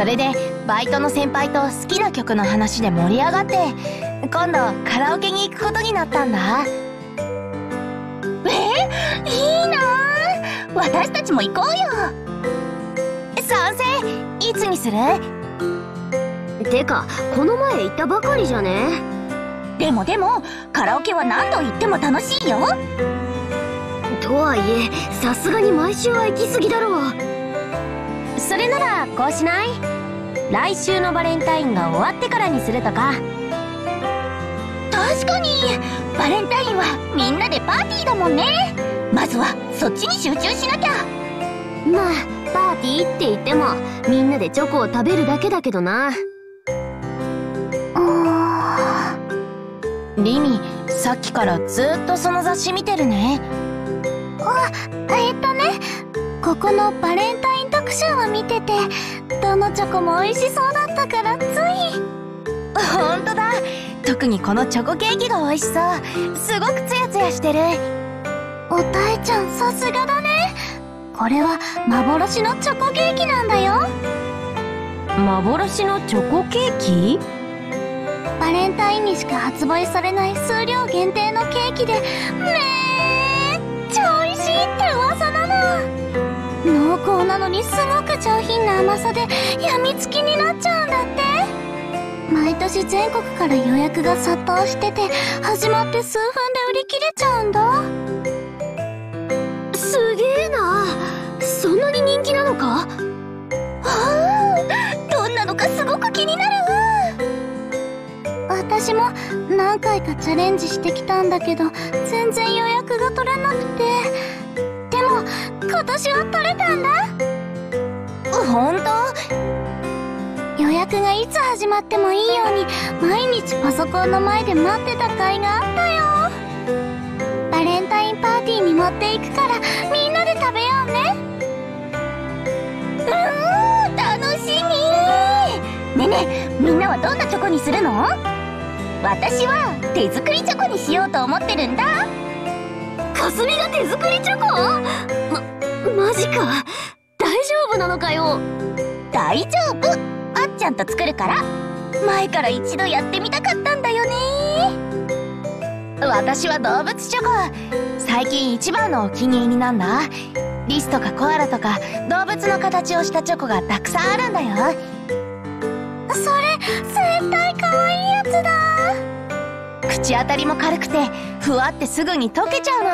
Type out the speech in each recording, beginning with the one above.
それでバイトの先輩と好きな曲の話で盛り上がって今度カラオケに行くことになったんだ。え？いいな私たちも行こうよ。賛成。いつにする？てかこの前行ったばかりじゃね？でもでもカラオケは何度行っても楽しいよ。とはいえさすがに毎週は行き過ぎだろうそれならこうしない？来週のバレンタインが終わってからにするとか。確かに。バレンタインはみんなでパーティーだもんね。まずはそっちに集中しなきゃ。まあパーティーって言ってもみんなでチョコを食べるだけだけどな。リミさっきからずっとその雑誌見てるね。あえっとねここのバレンタイン特集を見ててどのチョコも美味しそうだったからつい。ほんとだ。特にこのチョコケーキが美味しそう。すごくツヤツヤしてる。おたえちゃんさすがだね。これは幻のチョコケーキなんだよ。幻のチョコケーキ？バレンタインにしか発売されない数量限定のケーキでめ厚なのにすごく上品な甘さでやみつきになっちゃうんだって。毎年全国から予約が殺到してて始まって数分で売り切れちゃうんだ。すげえな。そんなに人気なのか？はあどんなのかすごく気になる。私も何回かチャレンジしてきたんだけど全然予約が取れなくて。今年は取れたんだ。ほんと予約がいつ始まってもいいように毎日パソコンの前で待ってた甲斐があったよ。バレンタインパーティーに持っていくからみんなで食べようね。うん楽しみ。ねねみんなはどんなチョコにするの？私は手作りチョコにしようと思ってるんだ。かすみが手作りチョコ？ま、マジか。大丈夫なのかよ。大丈夫。あっちゃんと作るから。前から一度やってみたかったんだよね。私は動物チョコ最近一番のお気に入りなんだ。リスとかコアラとか動物の形をしたチョコがたくさんあるんだよ。それ絶対可愛いやつだ。口当たりも軽くてふわってすぐに溶けちゃう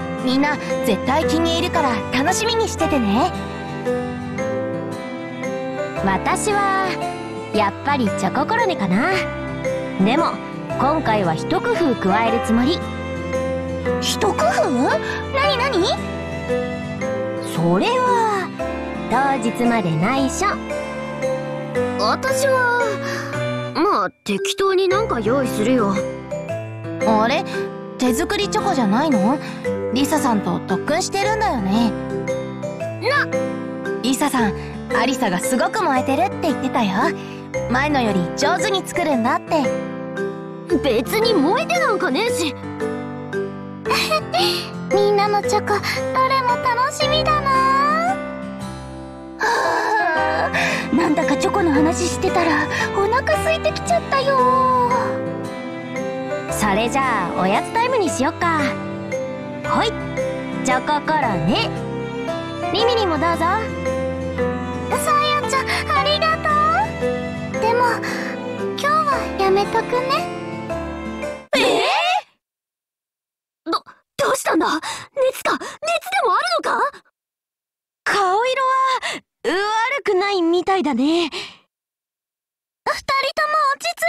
の。みんな絶対気に入るから楽しみにしててね。私はやっぱりチョココロネかな。でも今回は一工夫加えるつもり。一工夫？何何？それは当日まで内緒。私はまあ適当になんか用意するよ。あれ？手作りチョコじゃないの？リサさんと特訓してるんだよね。な。リサさんアリサがすごく燃えてるって言ってたよ。前のより上手に作るんだって。別に燃えてなんかねえし。みんなのチョコどれも楽しみだな。は あなんだかチョコの話してたらお腹空いてきちゃったよ。それじゃあおやつタイムにしよっかほい。チョココロネリミリもどうぞ。さやちゃんありがとう。でも今日はやめとくね。どどうしたんだ？熱か熱でもあるのか？顔色は悪くないみたいだね。二人とも落ち着いて。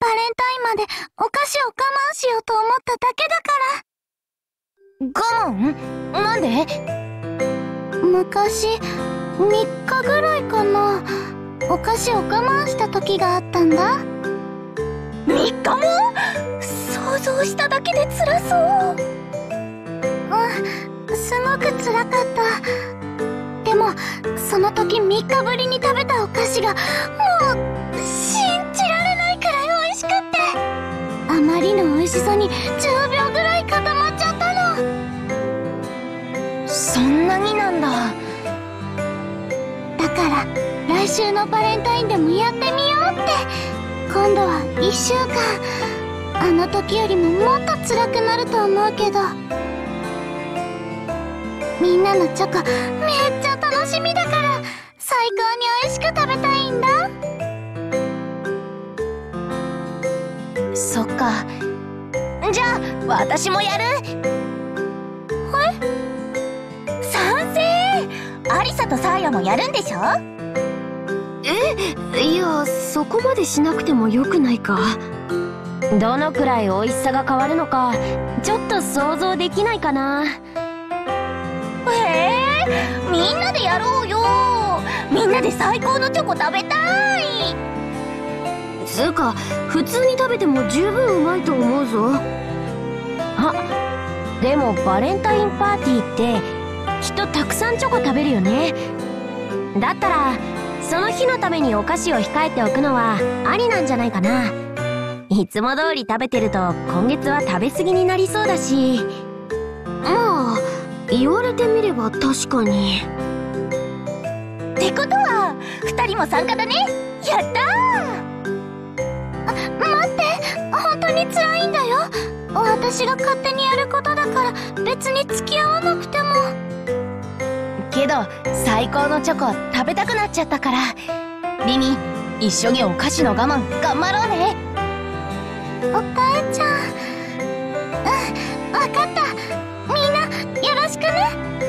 バレンタインまでお菓子を我慢しようと思っただけだから我慢なんで？昔3日ぐらいかな。お菓子を我慢した時があったんだ。3日も？想像しただけで辛そう。うんすごく辛かった。でもその時3日ぶりに食べたお菓子がもう信じられないくらい美味しくって。あまりの美味しさに10秒ぐらい固だ。だから来週のバレンタインでもやってみようって。今度は1週間あの時よりももっと辛くなると思うけど。みんなのチョコめっちゃ楽しみだから最高に美味しく食べたいんだ。そっか。じゃあ私もやる。とサーヤもやるんでしょ？えいやそこまでしなくてもよくないか。どのくらい美味しさが変わるのかちょっと想像できないかな。へえみんなでやろうよ。みんなで最高のチョコ食べたい。つうか普通に食べても十分うまいと思うぞ。あでもバレンタインパーティーって人たくさんチョコ食べるよね。だったらその日のためにお菓子を控えておくのはありなんじゃないかな。いつも通り食べてると今月は食べ過ぎになりそうだし。まあ言われてみれば確かに。ってことは2人も参加だね。やったー！あ待って本当に辛いんだよ。私が勝手にやることだから別に付き合わなくても。けど最高のチョコ食べたくなっちゃったから。リミ一緒にお菓子の我慢頑張ろうね。お母ちゃん。うん分かった。みんなよろしくね。